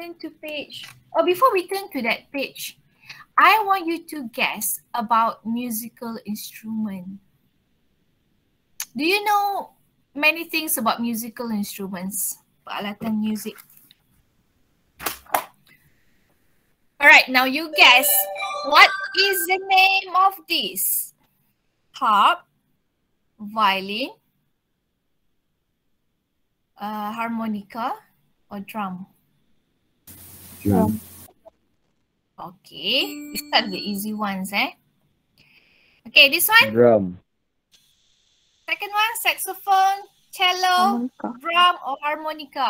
turn to page. Oh, before we turn to that page, I want you to guess about musical instrument. Do you know many things about musical instruments? Peralatan music. All right, now you guess what is the name of this? Harp, violin, uh, harmonica, or drum? Drum. Okay, we start with the easy ones, eh? Okay, this one. Drum. Second one, saxophone, cello, Harmonica. drum, or harmonica.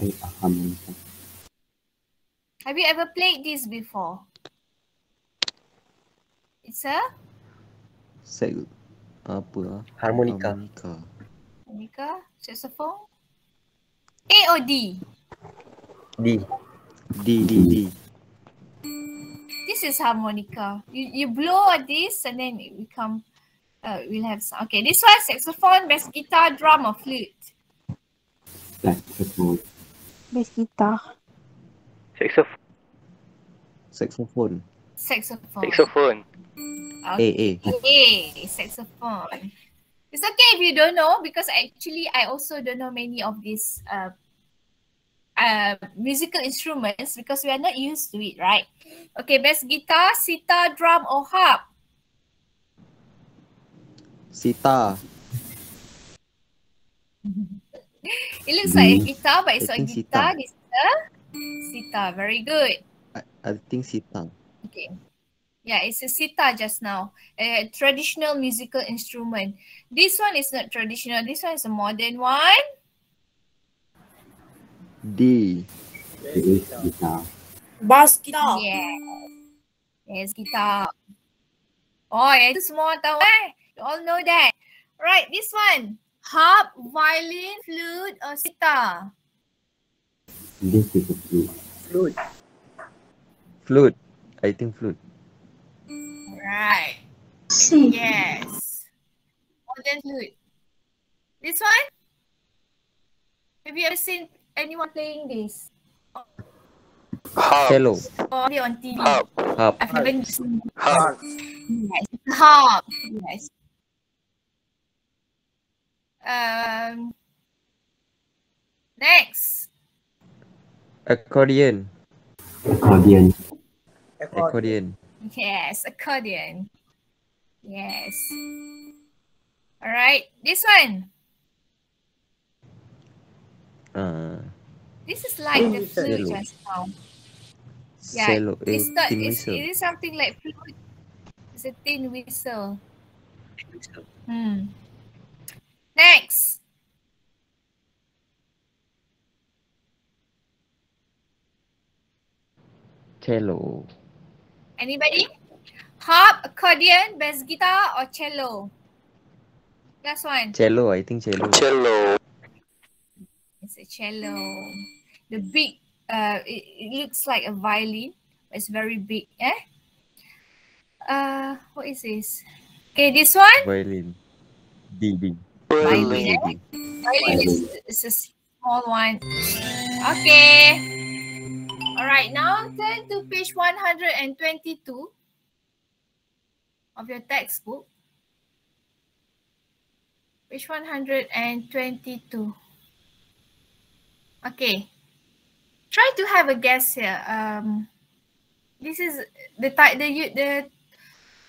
Ay, harmonica. Have you ever played this before? It's a Sek apa ah? Harmonica. Harmonica. harmonica, saxophone. A or D? D. D D D. This is harmonica. You you blow on this and then it become uh we'll have some. Okay, this one saxophone, bass guitar, drum, or flute. Saxophone. Bass guitar. Saxophone. Saxophone. Saxophone. Saxophone. A A. Okay, saxophone. It's okay if you don't know because actually I also don't know many of these uh, uh, musical instruments because we are not used to it, right? Okay, bass guitar, sitar, drum, or harp. Sitar. It looks like a Hmm. guitar, but it's I not a guitar. sitar. This is sitar. Very good. I, I think sitar. Okay. Yeah, it's a sitar just now. A traditional musical instrument. This one is not traditional. This one is a modern one. D. It is guitar. Bass guitar. Yes. Yes, guitar. Oh, yeah, itu semua tahu eh. You all know that. Right, this one. Harp, violin, flute, or sitar. This is a flute. Flute. Flute. I think flute. Right. Yes. Modern flute. This one? Have you ever seen anyone playing this? Harp. Cello. Or only on TV? Harp. Harp. I've never seen Harp. Yes. Harp. Yes. Um. Next. Accordion. Accordion. Accordion. Yes, accordion. Yes. All right. This one. Uh, This is like the flute Cello. just now. Yeah, cello. Eh, It's not. tin It's, it is something like flute. It's a thin whistle. Hmm. Next. Cello. Anybody? Harp, accordion, bass guitar, or cello? Last one. Cello. I think cello. Cello. It's a cello. The big, uh, it, it looks like a violin, but it's very big. Eh? Uh, what is this? Okay, this one. Violin. D D. Violin. Violin. Eh? Violin is, is a small one. Okay. All right, now turn to page 122 of your textbook. Page 122. Okay. Try to have a guess here. Um, this is the the the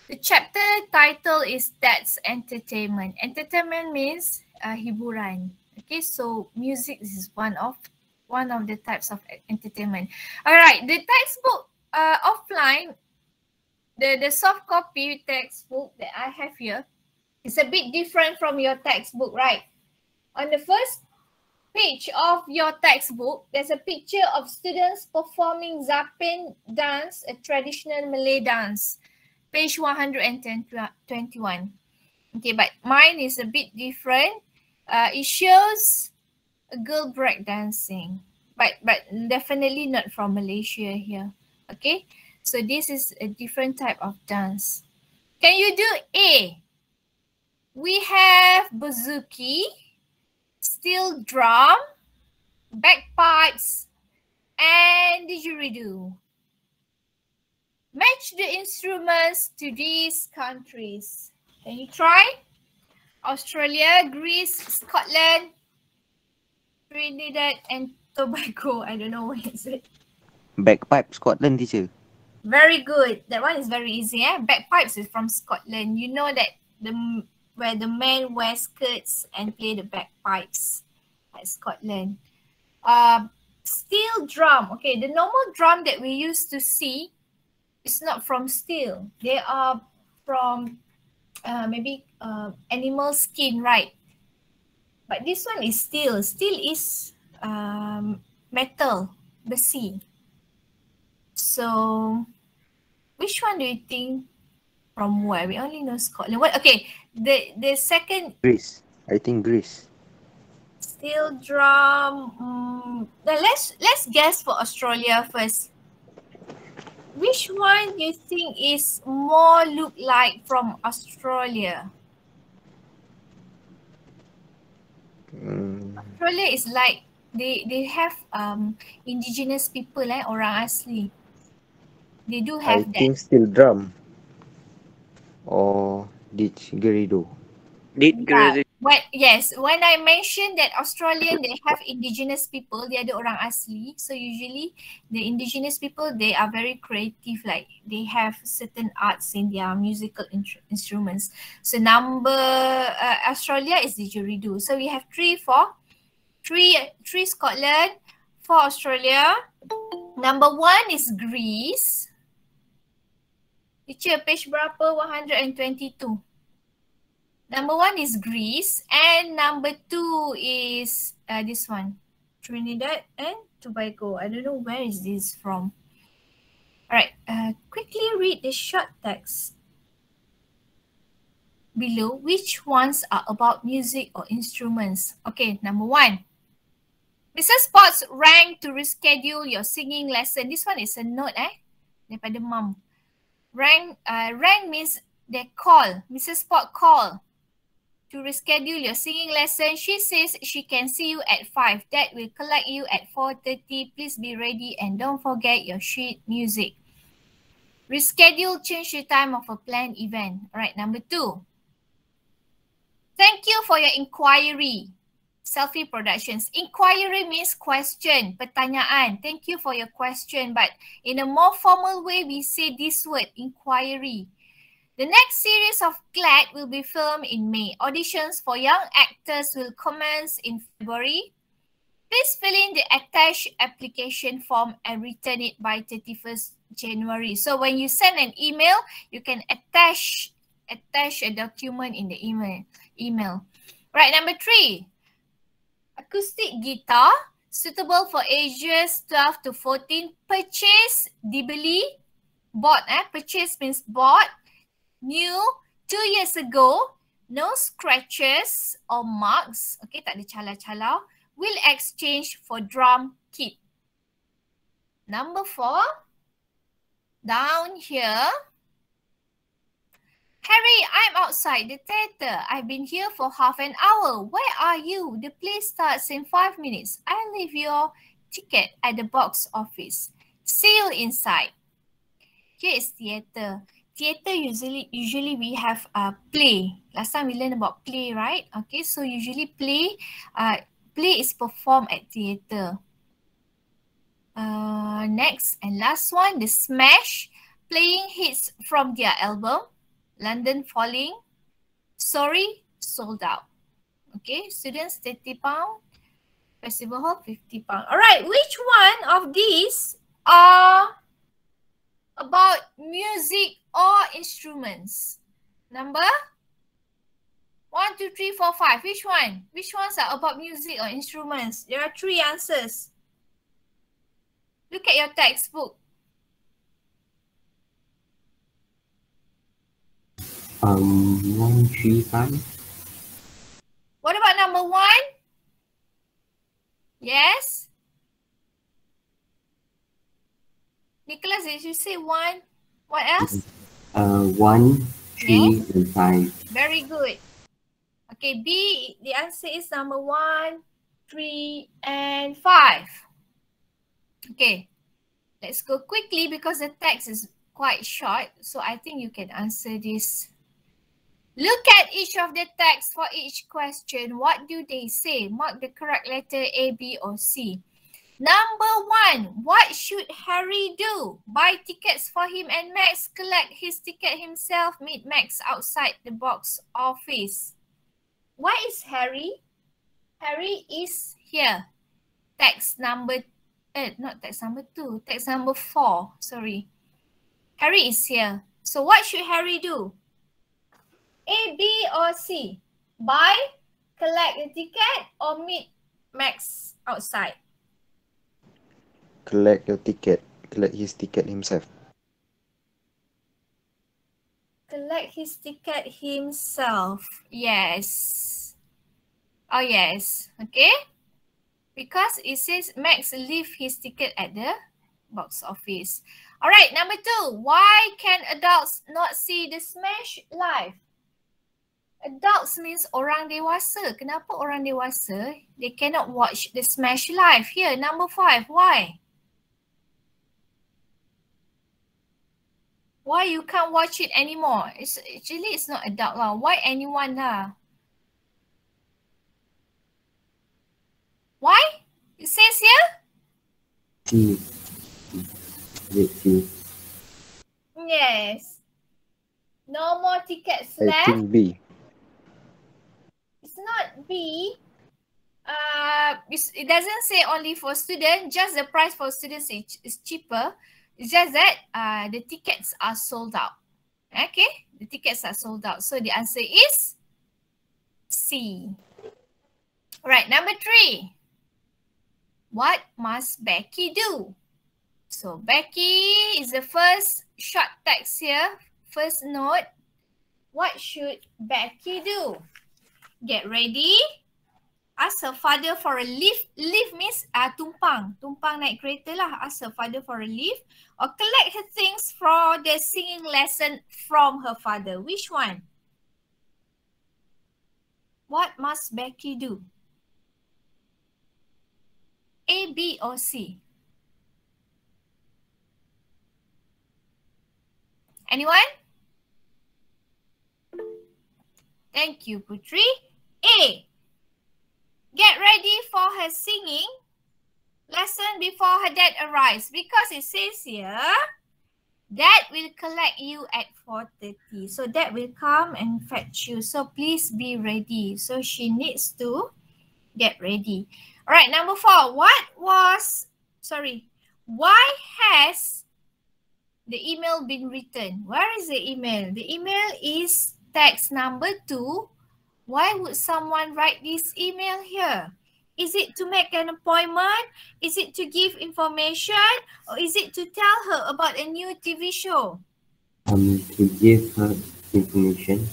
the chapter title is That's Entertainment. Entertainment means uh, hiburan. Okay, so music is one of one of the types of entertainment. All right, the textbook uh, offline, the the soft copy textbook that I have here is a bit different from your textbook, right? On the first page of your textbook, there's a picture of students performing Zapin dance, a traditional Malay dance. Page 121. Okay, but mine is a bit different. Uh, it shows a girl break dancing, but but definitely not from Malaysia here. Okay, so this is a different type of dance. Can you do A? We have bouzouki, steel drum, bagpipes, and didgeridoo. Match the instruments to these countries. Can you try? Australia, Greece, Scotland, Trinidad, and Tobago. I don't know what is it. Bagpipe Scotland teacher. Very good. That one is very easy. Eh? Bagpipes is from Scotland. You know that the where the men wear skirts and play the bagpipes at Scotland. Uh, steel drum. Okay, the normal drum that we used to see is not from steel. They are from uh, maybe uh, animal skin, right? But this one is steel. Steel is um, metal, the sea. So, which one do you think from where? We only know Scotland. What? Okay, the the second Greece. I think Greece. steel drum. Um, let's let's guess for Australia first. Which one do you think is more look like from Australia? Hmm. Australia is like they they have um indigenous people like eh orang asli. They do I have that. think steel drum. Or didgeridoo. Did Yeah. When, yes, when I mentioned that Australian they have indigenous people, they ada orang asli. So usually the indigenous people they are very creative. Like they have certain arts in their musical in- instruments. So number uh, Australia is didgeridoo. So we have three for three three Scotland, four Australia. Number one is Greece. Teacher, page berapa? 122. Number one is Greece and number two is uh, this one, Trinidad and Tobago. I don't know where is this from. All right, uh, quickly read the short text below. Which ones are about music or instruments? Okay, number one. Mrs. Potts rang to reschedule your singing lesson. This one is a note eh, daripada mum. Rang, uh, rang means they call. Mrs. Pot call to reschedule your singing lesson. She says she can see you at 5. Dad will collect you at 4.30. Please be ready and don't forget your sheet music. Reschedule, change the time of a planned event. All right, number two. Thank you for your inquiry. Selfie Productions. Inquiry means question, pertanyaan. Thank you for your question. But in a more formal way, we say this word, inquiry. The next series of GLAD will be filmed in May. Auditions for young actors will commence in February. Please fill in the attached application form and return it by 31st January. So when you send an email, you can attach attach a document in the email. Email. Right, number three. Acoustic guitar suitable for ages 12 to 14. Purchase, dibeli, bought. Eh? Purchase means bought new two years ago, no scratches or marks, okay, tak ada cala-cala, will exchange for drum kit. Number four, down here, Harry, I'm outside the theatre. I've been here for half an hour. Where are you? The play starts in five minutes. I'll leave your ticket at the box office. See you inside. Here is theatre theatre usually usually we have a uh, play. Last time we learned about play, right? Okay, so usually play uh play is performed at theatre. Uh next and last one, the Smash playing hits from their album London Falling. Sorry, sold out. Okay, students 30 pound, festival hall 50 pound. All right, which one of these are about music or instruments? Number one, two, three, four, five. Which one? Which ones are about music or instruments? There are three answers. Look at your textbook. Um, one, three, five. What about number one? Yes? Nicholas, did you say one? What else? Uh, one, three, and five. Very good. Okay, B, the answer is number one, three, and five. Okay. Let's go quickly because the text is quite short. So I think you can answer this. Look at each of the text for each question. What do they say? Mark the correct letter A, B, or C. Number one, what should Harry do? Buy tickets for him and Max, collect his ticket himself, meet Max outside the box office. Why is Harry? Harry is here. Text number, eh, not text number two, text number four, sorry. Harry is here. So what should Harry do? A, B, or C? Buy, collect the ticket, or meet Max outside? Collect your ticket. Collect his ticket himself. Collect his ticket himself. Yes. Oh, yes. Okay. Because it says Max leave his ticket at the box office. All right, number two. Why can adults not see the Smash live? Adults means orang dewasa. Kenapa orang dewasa? They cannot watch the Smash live. Here, number five. Why? Why you can't watch it anymore? It's actually it's not adult lah. Why anyone lah? Why? It says here? Yes. No more tickets left. B. Not B. Uh, it doesn't say only for students. Just the price for students is, cheaper. It's just that uh, the tickets are sold out. Okay, the tickets are sold out. So the answer is C. Right, number three. What must Becky do? So Becky is the first short text here. First note. What should Becky do? Get ready. Ask her father for a lift. Lift means uh, tumpang. Tumpang naik kereta lah. Ask her father for a lift. Or collect her things for the singing lesson from her father. Which one? What must Becky do? A, B, or C? Anyone? Thank you, Putri. A. Get ready for her singing lesson before her dad arrives because it says here dad will collect you at 4.30. So dad will come and fetch you. So please be ready. So she needs to get ready. All right, number four. What was, sorry, why has the email been written? Where is the email? The email is text number two. Why would someone write this email here? Is it to make an appointment? Is it to give information? Or is it to tell her about a new TV show? Um, to give her information.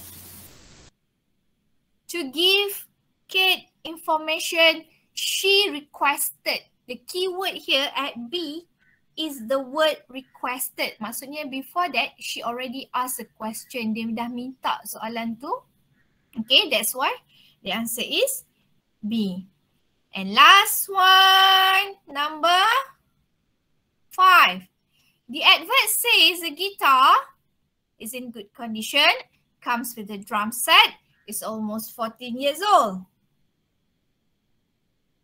To give Kate information she requested. The keyword here at B is the word requested. Maksudnya before that, she already asked a question. Dia dah minta soalan tu. Okay, that's why the answer is B. And last one, number five. The advert says the guitar is in good condition, comes with a drum set, is almost 14 years old.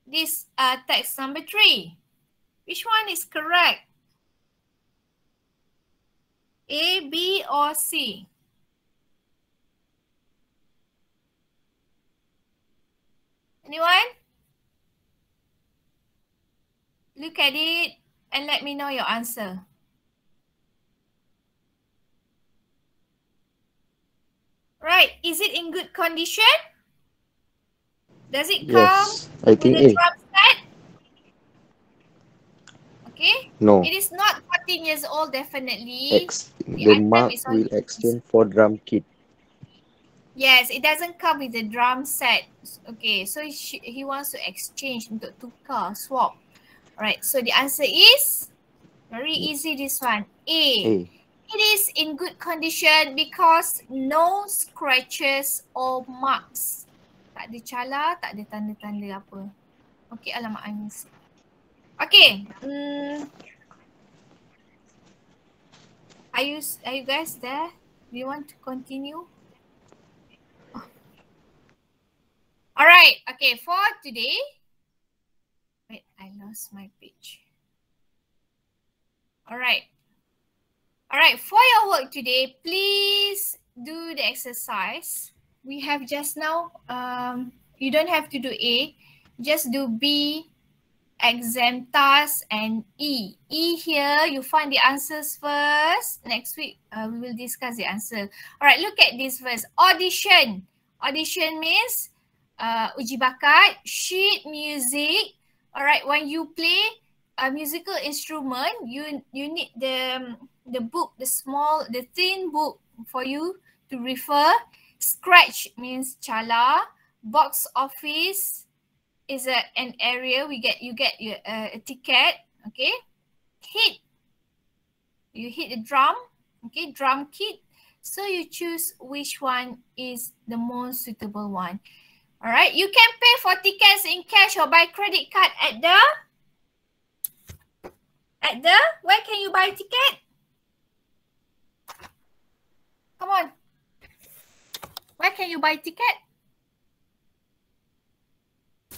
This uh, text number three. Which one is correct? A, B, or C? Anyone? Look at it and let me know your answer. Right, is it in good condition? Does it come. I with think a A. drum set? Okay, No. it is not 14 years old definitely. Ex The the mark will exchange for drum kit. Yes, it doesn't come with the drum set. Okay, so he, he wants to exchange untuk tukar, swap. Alright, so the answer is very easy this one. A. A. It is in good condition because no scratches or marks. Tak ada cala, tak ada tanda-tanda apa. Okay, alamak I miss. Okay. Hmm. Are you are you guys there? Do you want to continue? All right. Okay. For today. Wait, I lost my page. All right. All right. For your work today, please do the exercise. We have just now. Um, you don't have to do A. Just do B, exam task, and E. E here, you find the answers first. Next week, uh, we will discuss the answer. All right, look at this first. Audition. Audition means uh, uji bakat, sheet music. All right, when you play a musical instrument, you you need the the book, the small, the thin book for you to refer. Scratch means chala. Box office is a, an area we get you get your, uh, a ticket. Okay. Hit. You hit the drum. Okay, drum kit. So you choose which one is the most suitable one. All right. You can pay for tickets in cash or by credit card at the at the where can you buy ticket? Come on. Where can you buy ticket?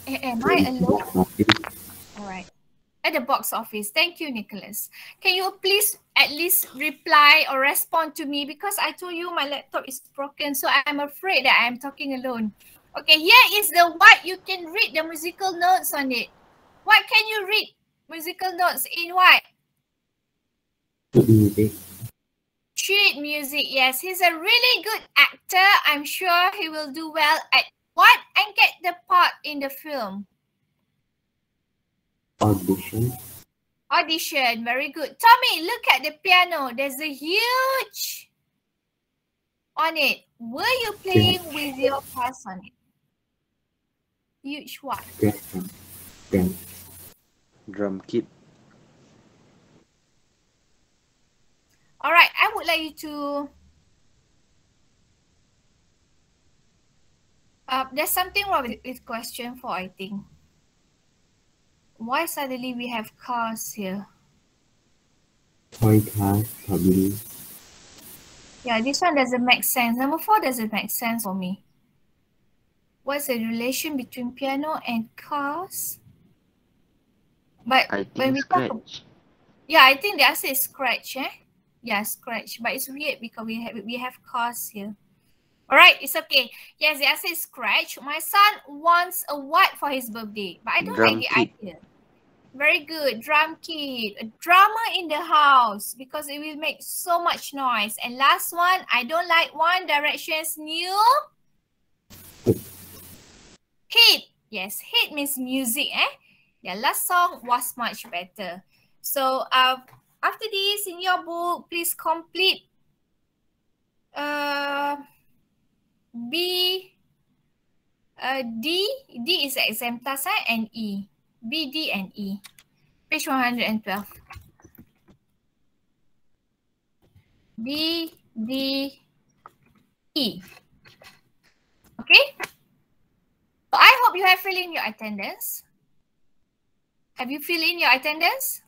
Am I alone? All right. At the box office. Thank you, Nicholas. Can you please at least reply or respond to me because I told you my laptop is broken, so I'm afraid that I'm talking alone. Okay, here is the what you can read the musical notes on it. What can you read? Musical notes in what? Music. Sheet music. Yes, he's a really good actor. I'm sure he will do well at what and get the part in the film. Audition. Audition. Very good. Tommy, look at the piano. There's a huge on it. Were you playing with your class on it? Huge what? Drum. Drum. Drum kit. All right, I would like you to. Uh, there's something wrong with, with question four, I think. Why suddenly we have cars here? Toy cars, probably. Yeah, this one doesn't make sense. Number four doesn't make sense for me. What's the relation between piano and cars? But I when we talk, ab- yeah, I think the answer is scratch, eh? Yeah, scratch. But it's weird because we have we have cars here. All right, it's okay. Yes, the answer is scratch. My son wants a what for his birthday? But I don't Drum like the idea. Very good. Drum kit. A drummer in the house because it will make so much noise. And last one, I don't like One Direction's new hit. Yes, hit means music, eh? Their last song was much better. So uh, after this, in your book, please complete uh, B, uh, D, D is exam task eh? and E. B, D, and E. Page 112. B, D, E. Okay? I hope you have filled in your attendance. Have you filled in your attendance?